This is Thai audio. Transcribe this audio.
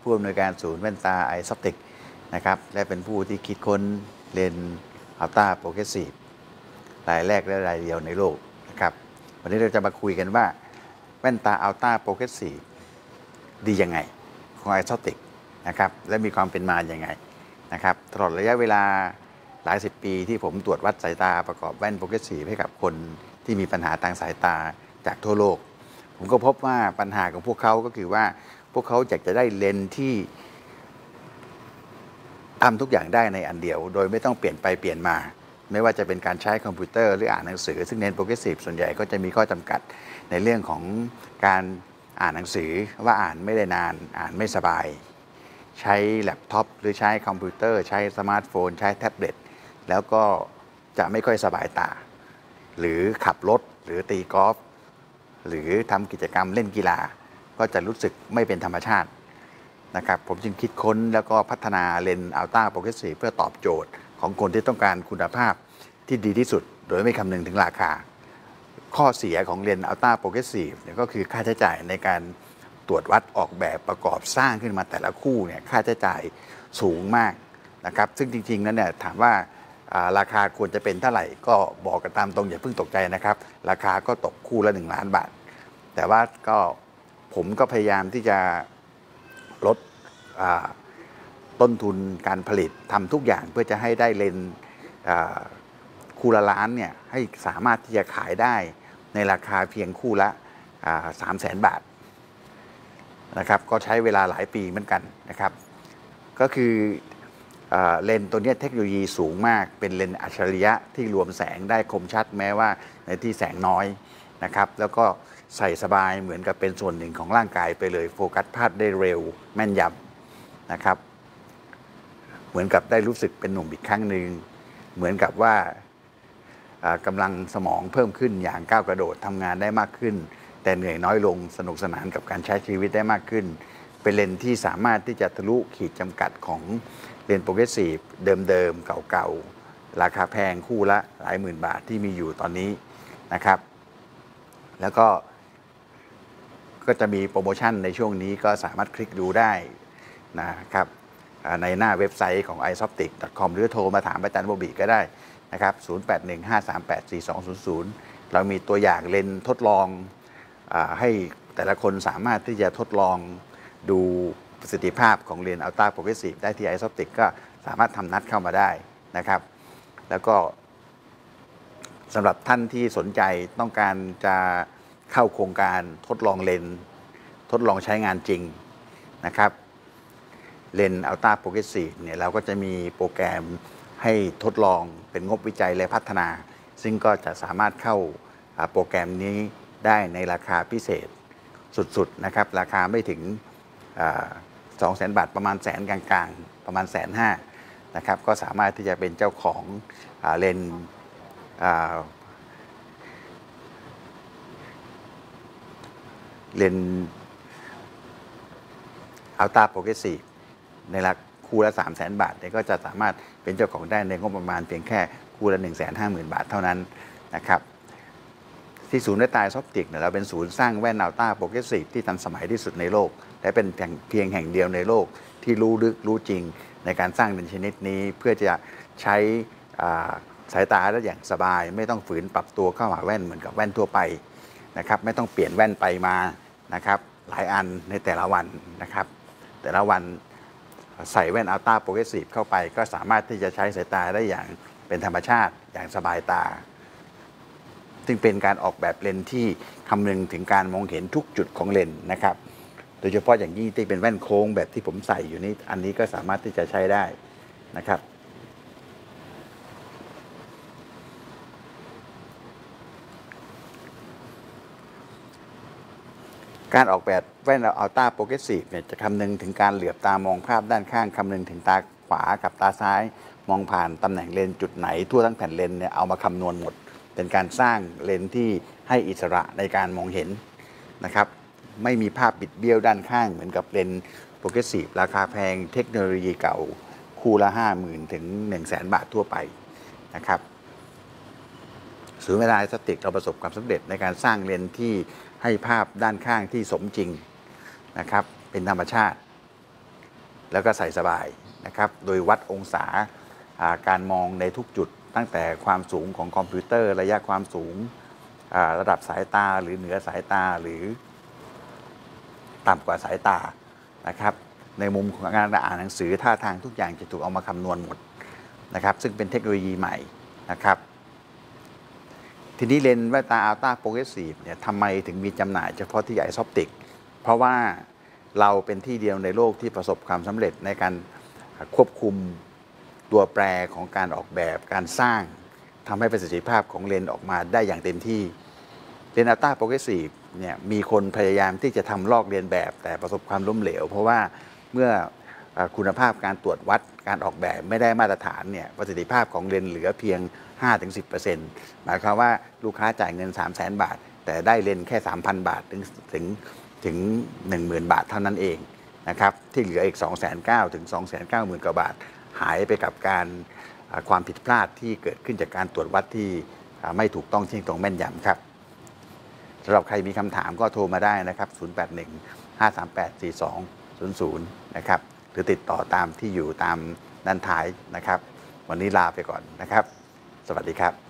ผู้อำนวยการศูนย์แว่นตา Isoptik นะครับและเป็นผู้ที่คิดค้นเลนส์ ultra progressive รายแรกและรายเดียวในโลกนะครับวันนี้เราจะมาคุยกันว่า แว่นตา ultra progressive ดียังไงของ Isoptik นะครับและมีความเป็นมาอย่างไงนะครับตลอดระยะเวลาหลายสิบปีที่ผมตรวจวัดสายตาประกอบแว่น progressive ให้กับคนที่มีปัญหาทางสายตาจากทั่วโลก ผมก็พบว่าปัญหาของพวกเขาก็คือว่า พวกเขาอยากจะได้เลนส์ที่ทำทุกอย่างได้ในอันเดียว โดยไม่ต้องเปลี่ยนไปเปลี่ยนมา ไม่ว่าจะเป็นการใช้คอมพิวเตอร์หรืออ่านหนังสือ ซึ่งเลนส์ progressive ส่วนใหญ่ก็จะมีข้อจำกัดในเรื่องของการอ่านหนังสือว่าอ่านไม่ได้นานอ่านไม่สบาย ใช้แล็ปท็อปหรือใช้คอมพิวเตอร์ ใช้สมาร์ทโฟน ใช้แท็บเล็ตแล้วก็จะไม่ค่อยสบายตา หรือขับรถ หรือตีกอล์ฟหรือทำกิจกรรมเล่นกีฬา ก็จะรู้สึกไม่เป็นธรรมชาตินะครับผมจึงคิดค้นแล้วก็พัฒนาเลนส์ ultra progressive เพื่อตอบโจทย์ของคนที่ต้องการคุณภาพที่ดีที่สุด โดยไม่คำนึงถึงราคา ข้อเสียของเลนส์ ultra progressive ก็คือค่าใช้จ่ายในการตรวจวัดออกแบบประกอบสร้างขึ้นมาแต่ละคู่เนี่ยค่าใช้จ่ายสูงมากนะครับซึ่งจริงๆนั้นเนี่ยถามว่าอ่าราคาควรจะเป็นเท่าไหร่ก็บอกกันตามตรงอย่าเพิ่งตกใจนะครับ ราคาก็ตกคู่ละ 1 ล้านบาท แต่ว่าก็ ผมก็พยายามที่จะลดต้นทุนการผลิตทำทุกอย่างเพื่อจะให้ได้เลนคู่ละล้านเนี่ยให้สามารถที่จะขายได้ในราคาเพียงคู่ละสามแสนบาทนะครับก็ใช้เวลาหลายปีเหมือนกันนะครับ ก็คือเอเลนตัวนี้เทคโนโลยีสูงมากเป็นเลนอัจฉริยะที่รวมแสงได้คมชัดแม้ว่าในที่แสงน้อยนะครับ แล้วก็ ใส่สบายเหมือนกับเป็นส่วนหนึ่งของร่างกายไปเลยโฟกัสภาพได้เร็วแม่นยำนะครับ เหมือนกับได้รู้สึกเป็นหนุ่มอีกครั้งหนึ่งเหมือนกับว่ากำลังสมองเพิ่มขึ้นอย่างก้าวกระโดดทำงานได้มากขึ้น แต่เหนื่อยน้อยลงสนุกสนานกับการใช้ชีวิตได้มากขึ้น เป็นเลนส์ที่สามารถที่จะทะลุขีดจำกัดของเลนส์ progressive เดิมๆเก่าๆ ราคาแพงคู่ละหลายหมื่นบาทที่มีอยู่ตอนนี้นะครับ แล้วก็ ก็จะมีโปรโมชั่นในช่วงนี้ก็สามารถคลิกดูได้นะครับในหน้าเว็บไซต์ของ i s o p t i c com หรือโทรมาถามอาจารย์โบบีก็ได้นะครับ 0815384200 เรามีตัวอย่างเลนส์ทดลองให้แต่ละคนสามารถที่จะทดลองดูประสิทธิภาพของเลนส์ ultra progressive ได้ที่ i s o p t i c ก็สามารถทำนัดเข้ามาได้นะครับ แล้วก็สำหรับท่านที่สนใจต้องการจะ เข้าโครงการทดลองเลนส์ทดลองใช้งานจริงนะครับเลนส์ ultra progressive เนี่ยเราก็จะมีโปรแกรมให้ทดลองเป็นงบวิจัยและพัฒนา ซึ่งก็จะสามารถเข้าโปรแกรมนี้ได้ในราคาพิเศษสุดๆนะครับ ราคาไม่ถึงสองแสนบาทประมาณแสนกลางๆ ประมาณแสนห้านะครับ ก็สามารถที่จะเป็นเจ้าของอเลน ส์อ่าเลนultra progressive ในราคาคู่ละ3 0 0 0 0 0 บาทเนี่ยก็จะสามารถเป็นเจ้าของได้ในงบประมาณเพียงแค่คู่ละ 1 5 0 0 0 0 บาทเท่านั้นนะครับที่ศูนย์แว่นตา Isoptik เนี่ยเราเป็นศูนย์สร้างแว่น ultra progressive ที่ทันสมัยที่สุดในโลก และเป็นเพียงแห่งเดียวในโลกที่รู้ลึกรู้จริงในการสร้างเลนส์ชนิดนี้เพื่อจะใช้สายตาได้อย่างสบาย ไม่ต้องฝืนปรับตัวเข้าหาแว่นเหมือนกับแว่นทั่วไป นะครับไม่ต้องเปลี่ยนแว่นไปมานะครับหลายอันในแต่ละวันนะครับ แต่ละวันใส่แว่น ultra progressive เข้าไป ก็สามารถที่จะใช้สายตาได้อย่างเป็นธรรมชาติอย่างสบายตา ซึ่งเป็นการออกแบบเลนส์ที่คำนึงถึงการมองเห็นทุกจุดของเลนส์นะครับ โดยเฉพาะอย่างยิ่งที่เป็นแว่นโค้งแบบที่ผมใส่อยู่นี้อันนี้ก็สามารถที่จะใช้ได้นะครับ การออกแบบแว่น ultra progressive เนี่ยจะคำนึงถึงการเหลือบตามองภาพด้านข้างคำนึงถึงตาขวากับตาซ้าย มองผ่านตำแหน่งเลนส์จุดไหน ทั่วทั้งแผ่นเลนส์เนี่ยเอามาคำนวณหมด เป็นการสร้างเลนส์ที่ให้อิสระในการมองเห็นนะครับไม่มีภาพบิดเบี้ยวด้านข้างเหมือนกับเลนส์ progressive ราคาแพงเทคโนโลยีเก่า คู่ละ 5 0,000 ถึง 1 0 0 0 0บาททั่วไปนะครับ ศูนย์เวลาสติกเราประสบความสำเร็จในการสร้างเลนที่ให้ภาพด้านข้างที่สมจริงนะครับ เป็นธรรมชาติ แล้วก็ใส่สบายนะครับ โดยวัดองศาการมองในทุกจุดตั้งแต่ความสูงของคอมพิวเตอร์ ระยะความสูงระดับสายตาหรือเหนือสายตาหรือต่ำกว่าสายตานะครับ ในมุมของการอ่านหนังสือท่าทางทุกอย่างจะถูกเอามาคำนวณหมดนะครับ ซึ่งเป็นเทคโนโลยีใหม่นะครับ ทีนี้เลนส์แว่นตา ultra progressive เนี่ยทำไมถึงมีจำหน่ายเฉพาะที่ Isoptik เพราะว่าเราเป็นที่เดียวในโลกที่ประสบความสำเร็จในการควบคุมตัวแปรของการออกแบบการสร้างทำให้ประสิทธิภาพของเลนส์ออกมาได้อย่างเต็มที่เลนส์ ultra progressive เนี่ยมีคนพยายามที่จะทำลอกเลียนแบบ แต่ประสบความล้มเหลว เพราะว่าเมื่อเอ่อคุณภาพการตรวจวัดการออกแบบไม่ได้มาตรฐานเนี่ยประสิทธิภาพของเลนส์เหลือเพียง 5-10%หมายความว่าลูกค้าจ่ายเงิน 3 0 0 0 0 0 บาท แต่ได้เลนแค่ 3,000 บาทถึงถึงถึง 10,000 บาทเท่านั้นเองนะครับที่เหลืออีก 2 9 0 0 0ถึง290,000กว่าบาท หายไปกับการความผิดพลาดที่เกิดขึ้นจากการตรวจวัดที่ไม่ถูกต้องเที่ยงตรงแม่นยำครับสำหรับใครมีคำถามก็โทรมาได้นะครับ 081 538 4200 นะครับ หรือติดต่อตามที่อยู่ตามด้านท้ายนะครับ วันนี้ลาไปก่อนนะครับ สวัสดีครับ